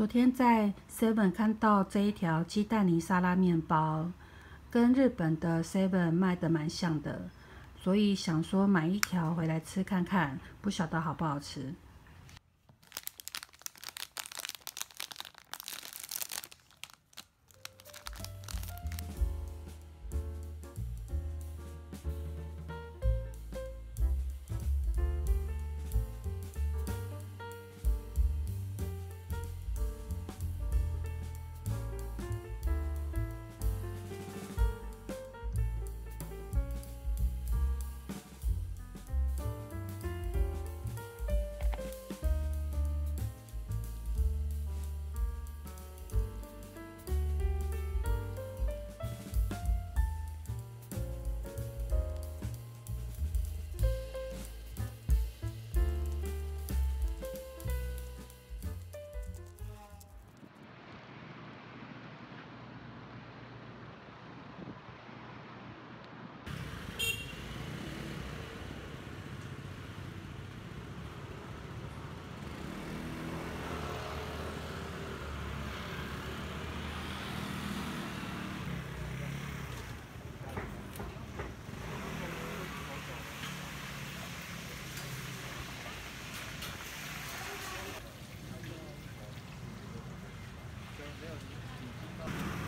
昨天在 Seven 看到这一条鸡蛋泥沙拉面包，跟日本的 Seven 卖的蛮像的，所以想说买一条回来吃看看，不晓得好不好吃。我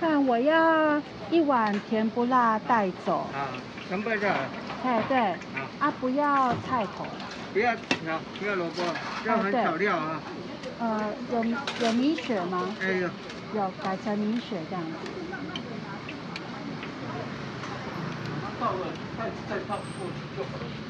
看我要一碗甜不辣带走。啊，全部的。哎，对。啊，不要菜头。不要条，不要萝卜，要很少料啊。呃，有有米血吗？哎有。有改成米血这样子。到了，再再放过去就好了。